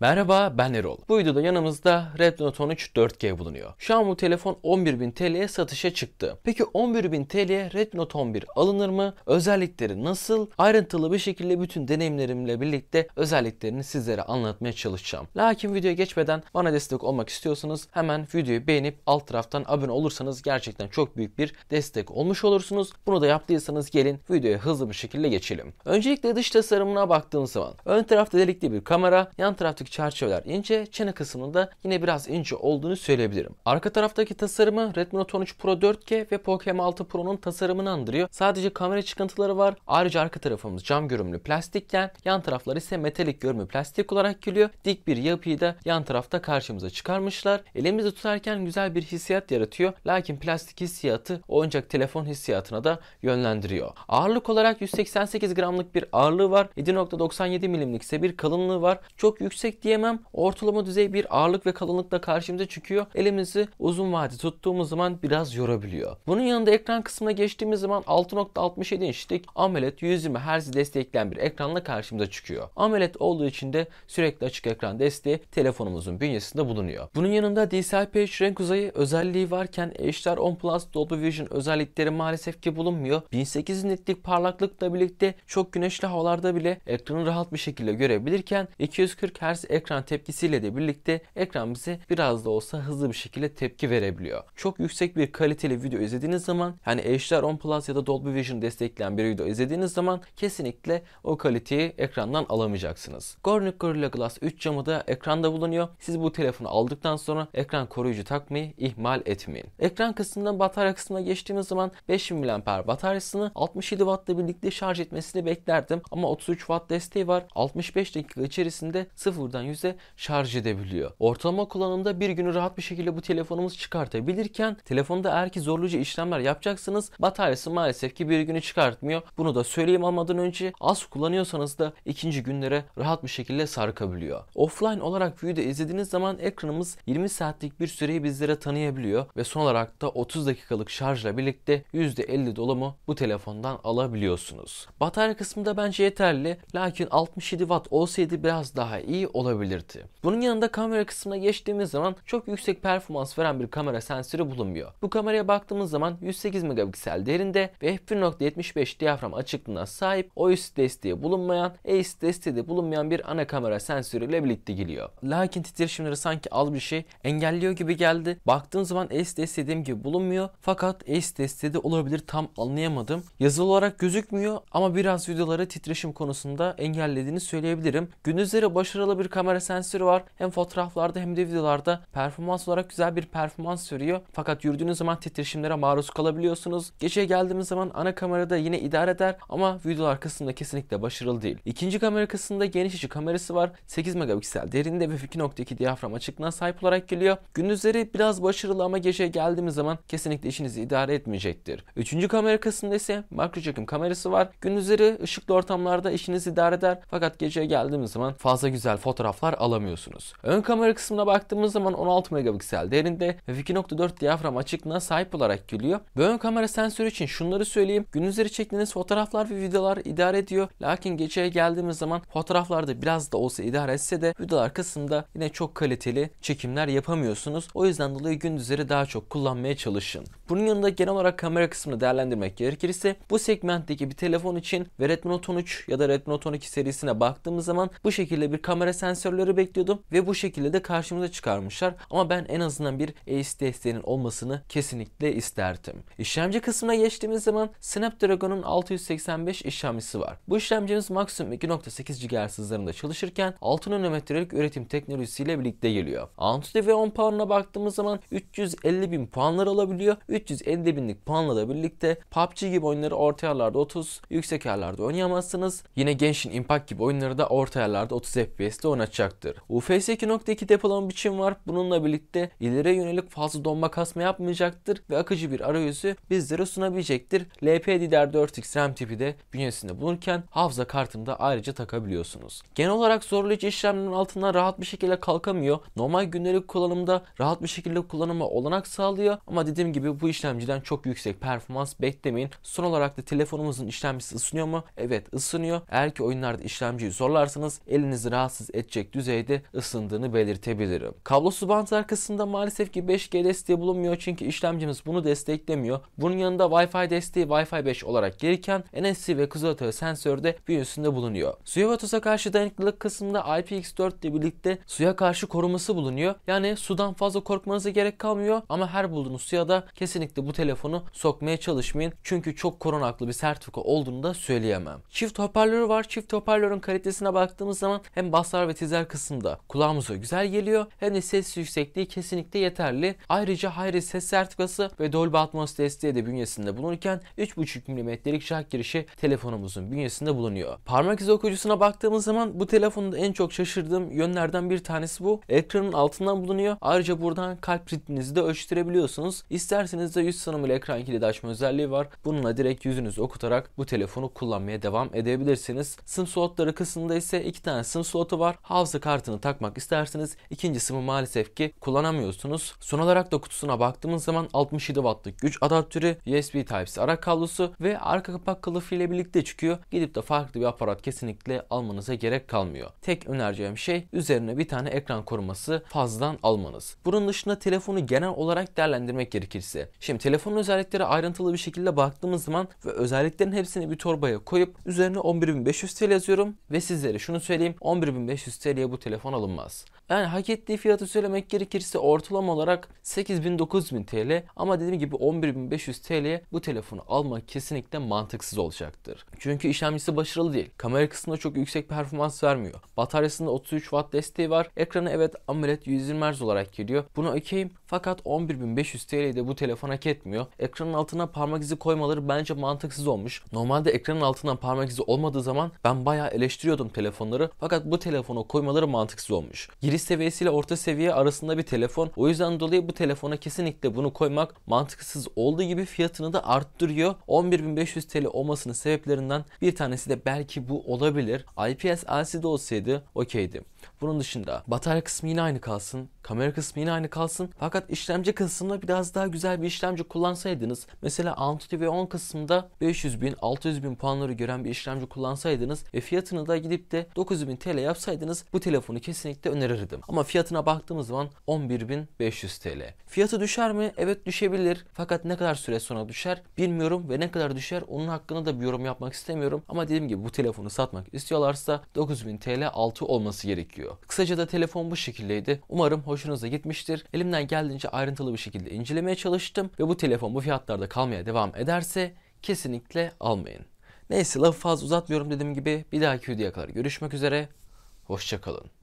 Merhaba ben Erol. Bu videoda yanımızda Redmi Note 13 4G bulunuyor. Şu an bu telefon 11.000 TL'ye satışa çıktı. Peki 11.000 TL'ye Redmi Note 11 alınır mı? Özellikleri nasıl? Ayrıntılı bir şekilde bütün deneyimlerimle birlikte özelliklerini sizlere anlatmaya çalışacağım. Lakin videoya geçmeden bana destek olmak istiyorsanız hemen videoyu beğenip alt taraftan abone olursanız gerçekten çok büyük bir destek olmuş olursunuz. Bunu da yaptıysanız gelin videoya hızlı bir şekilde geçelim. Öncelikle dış tasarımına baktığımız zaman ön tarafta delikli bir kamera, yan taraftaki çerçeveler ince, çene kısmında yine biraz ince olduğunu söyleyebilirim. Arka taraftaki tasarımı Redmi Note 13 Pro 4G ve Poco M6 Pro'nun tasarımını andırıyor. Sadece kamera çıkıntıları var. Ayrıca arka tarafımız cam görünümlü plastikken yan taraflar ise metalik görünümlü plastik olarak geliyor. Dik bir yapıyı da yan tarafta karşımıza çıkarmışlar. Elimizde tutarken güzel bir hissiyat yaratıyor. Lakin plastik hissiyatı oyuncak telefon hissiyatına da yönlendiriyor. Ağırlık olarak 188 gramlık bir ağırlığı var. 7.97 milimlik ise bir kalınlığı var. Çok yüksek diyemem. Ortalama düzey bir ağırlık ve kalınlıkla karşımıza çıkıyor. Elimizi uzun vade tuttuğumuz zaman biraz yorabiliyor. Bunun yanında ekran kısmına geçtiğimiz zaman 6.67 inçlik AMOLED 120 Hz destekleyen bir ekranla karşımıza çıkıyor. AMOLED olduğu için de sürekli açık ekran desteği telefonumuzun bünyesinde bulunuyor. Bunun yanında DCI-P3 renk uzayı özelliği varken HDR10 Plus Dolby Vision özellikleri maalesef ki bulunmuyor. 1800 nitlik parlaklıkla birlikte çok güneşli havalarda bile ekranı rahat bir şekilde görebilirken 240 Hz ekran tepkisiyle de birlikte ekran bize biraz da olsa hızlı bir şekilde tepki verebiliyor. Çok yüksek bir kaliteli video izlediğiniz zaman yani HDR10 Plus ya da Dolby Vision destekleyen bir video izlediğiniz zaman kesinlikle o kaliteyi ekrandan alamayacaksınız. Corning Gorilla Glass 3 camı da ekranda bulunuyor. Siz bu telefonu aldıktan sonra ekran koruyucu takmayı ihmal etmeyin. Ekran kısmından batarya kısmına geçtiğimiz zaman 5000 mAh bataryasını 67 Watt'la birlikte şarj etmesini beklerdim ama 33 Watt desteği var. 65 dakika içerisinde sıfırdan 100'e şarj edebiliyor. Ortalama kullanımda bir günü rahat bir şekilde bu telefonumuz çıkartabilirken telefonda eğer ki zorlucu işlemler yapacaksınız bataryası maalesef ki bir günü çıkartmıyor. Bunu da söyleyeyim almadan önce az kullanıyorsanız da ikinci günlere rahat bir şekilde sarkabiliyor. Offline olarak video izlediğiniz zaman ekranımız 20 saatlik bir süreyi bizlere tanıyabiliyor ve son olarak da 30 dakikalık şarjla birlikte %50 dolumu bu telefondan alabiliyorsunuz. Batarya kısmında bence yeterli lakin 67 watt olsaydı biraz daha iyi olabilirdi. Bunun yanında kamera kısmına geçtiğimiz zaman çok yüksek performans veren bir kamera sensörü bulunmuyor. Bu kameraya baktığımız zaman 108 megapiksel derinde ve f1.75 diyafram açıklığına sahip OIS desteği bulunmayan, ACE desteği de bulunmayan bir ana kamera sensörüyle birlikte geliyor. Lakin titreşimleri sanki az bir şey engelliyor gibi geldi. Baktığım zaman ACE desteği dediğim gibi bulunmuyor. Fakat ACE desteği de olabilir tam anlayamadım. Yazılı olarak gözükmüyor ama biraz videoları titreşim konusunda engellediğini söyleyebilirim. Gündüzleri başarılı bir kamera sensörü var. Hem fotoğraflarda hem de videolarda performans olarak güzel bir performans veriyor. Fakat yürüdüğünüz zaman titreşimlere maruz kalabiliyorsunuz. Gece geldiğimiz zaman ana kamerada yine idare eder ama videolar kısmında kesinlikle başarılı değil. İkinci kamera kısmında geniş açı kamerası var. 8 megapiksel derinde ve 2.2 diyafram açıklığına sahip olarak geliyor. Gündüzleri biraz başarılı ama gece geldiğimiz zaman kesinlikle işinizi idare etmeyecektir. Üçüncü kamera kısmında ise makro çekim kamerası var. Gündüzleri ışıklı ortamlarda işinizi idare eder fakat gece geldiğimiz zaman fazla güzel fotoğraflar alamıyorsunuz. Ön kamera kısmına baktığımız zaman 16 megapiksel derinde ve 2.4 diyafram açıklığına sahip olarak geliyor. Ve ön kamera sensörü için şunları söyleyeyim. Gündüzleri çektiğiniz fotoğraflar ve videolar idare ediyor. Lakin geceye geldiğimiz zaman fotoğraflarda biraz da olsa idare etse de videolar kısmında yine çok kaliteli çekimler yapamıyorsunuz. O yüzden dolayı gündüzleri daha çok kullanmaya çalışın. Bunun yanında genel olarak kamera kısmını değerlendirmek gerekirse bu segmentteki bir telefon için ve Redmi Note 13 ya da Redmi Note 12 serisine baktığımız zaman bu şekilde bir kamera sensörleri bekliyordum ve bu şekilde de karşımıza çıkarmışlar. Ama ben en azından bir ACE desteğinin olmasını kesinlikle isterdim. İşlemci kısmına geçtiğimiz zaman Snapdragon'un 685 işlemcisi var. Bu işlemcimiz maksimum 2.8 GHz hızlarında çalışırken 6 nanometrelik üretim teknolojisiyle birlikte geliyor. Antutu ve 10 puanına baktığımız zaman 350 bin puanlar alabiliyor. 350 binlik puanla da birlikte PUBG gibi oyunları orta yerlerde 30, yüksek yerlerde oynayamazsınız. Yine Genshin Impact gibi oyunları da orta yerlerde 30 FPS'te oynatacaktır. UFS 2.2 depolama biçim var. Bununla birlikte ileriye yönelik fazla donma kasma yapmayacaktır ve akıcı bir arayüzü bizlere sunabilecektir. LPDDR4X RAM tipi de bünyesinde bulunurken hafıza kartını da ayrıca takabiliyorsunuz. Genel olarak zorlayıcı işlemlerin altından rahat bir şekilde kalkamıyor. Normal gündelik kullanımda rahat bir şekilde kullanıma olanak sağlıyor ama dediğim gibi bu işlemciden çok yüksek performans beklemeyin. Son olarak da telefonumuzun işlemcisi ısınıyor mu? Evet ısınıyor. Eğer ki oyunlarda işlemciyi zorlarsanız elinizi rahatsız edecek edecek düzeyde ısındığını belirtebilirim. Kablosuz bant arkasında maalesef ki 5G desteği bulunmuyor çünkü işlemcimiz bunu desteklemiyor. Bunun yanında Wi-Fi desteği Wi-Fi 5 olarak gelirken NFC ve kızılötesi sensör de bünyesinde bulunuyor. Suya ve toza karşı dayanıklılık kısmında IPX4 ile birlikte suya karşı koruması bulunuyor. Yani sudan fazla korkmanıza gerek kalmıyor ama her bulduğunuz suya da kesinlikle bu telefonu sokmaya çalışmayın. Çünkü çok korunaklı bir sertifika olduğunu da söyleyemem. Çift hoparlörü var. Çift hoparlörün kalitesine baktığımız zaman hem baslar ve tizler kısmında kulağımıza güzel geliyor hem de ses yüksekliği kesinlikle yeterli. Ayrıca Hi-Res ses sertifikası ve Dolby Atmos desteği de bünyesinde bulunurken 3.5 mm'lik jack girişi telefonumuzun bünyesinde bulunuyor. Parmak izi okuyucusuna baktığımız zaman bu telefonun en çok şaşırdığım yönlerden bir tanesi bu. Ekranın altından bulunuyor. Ayrıca buradan kalp ritminizi de ölçtürebiliyorsunuz. İsterseniz de yüz tanımıyla ekran kilidi açma özelliği var. Bununla direkt yüzünüzü okutarak bu telefonu kullanmaya devam edebilirsiniz. SIM slotları kısmında ise iki tane SIM slotu var. Hafıza kartını takmak isterseniz ikinci SIM'i maalesef ki kullanamıyorsunuz. Son olarak da kutusuna baktığımız zaman 67 wattlık güç adaptörü, USB Type-C ara kablosu ve arka kapak kılıfı ile birlikte çıkıyor. Gidip de farklı bir aparat kesinlikle almanıza gerek kalmıyor. Tek önereceğim şey üzerine bir tane ekran koruması fazladan almanız. Bunun dışında telefonu genel olarak değerlendirmek gerekirse. Şimdi telefonun özellikleri ayrıntılı bir şekilde baktığımız zaman ve özelliklerin hepsini bir torbaya koyup üzerine 11500 TL yazıyorum ve sizlere şunu söyleyeyim 11500 TL'ye bu telefon alınmaz. Yani hak ettiği fiyatı söylemek gerekirse ortalama olarak 8000-9000 TL ama dediğim gibi 11500 TL'ye bu telefonu almak kesinlikle mantıksız olacaktır. Çünkü işlemcisi başarılı değil. Kamera kısmında çok yüksek performans vermiyor. Bataryasında 33 Watt desteği var. Ekranı evet AMOLED 120 Hz olarak geliyor. Bunu okeyim fakat 11500 TL'yi de bu telefon hak etmiyor. Ekranın altına parmak izi koymaları bence mantıksız olmuş. Normalde ekranın altından parmak izi olmadığı zaman ben bayağı eleştiriyordum telefonları. Fakat bu telefonu koymaları mantıksız olmuş. Giriş seviyesiyle orta seviye arasında bir telefon. O yüzden dolayı bu telefona kesinlikle bunu koymak mantıksız olduğu gibi fiyatını da arttırıyor. 11500 TL olmasının sebeplerinden bir tanesi de belki bu olabilir. IPS LCD olsaydı okeydi. Bunun dışında batarya kısmı yine aynı kalsın. Kamera kısmı yine aynı kalsın. Fakat işlemci kısmında biraz daha güzel bir işlemci kullansaydınız. Mesela Antutu V10 kısmında 500 bin 600 bin puanları gören bir işlemci kullansaydınız ve fiyatını da gidip de 9000 TL yapsaydınız bu telefonu kesinlikle önerirdim. Ama fiyatına baktığımız zaman 11500 TL. Fiyatı düşer mi? Evet düşebilir. Fakat ne kadar süre sonra düşer bilmiyorum ve ne kadar düşer onun hakkında da bir yorum yapmak istemiyorum. Ama dediğim gibi bu telefonu satmak istiyorlarsa 9000 TL altı olması gerekiyor. Kısaca da telefon bu şekildeydi. Umarım hoşunuza gitmiştir. Elimden geldiğince ayrıntılı bir şekilde incelemeye çalıştım ve bu telefon bu fiyatlarda kalmaya devam ederse kesinlikle almayın. Neyse lafı fazla uzatmıyorum dediğim gibi bir dahaki videoya kadar görüşmek üzere. Hoşçakalın.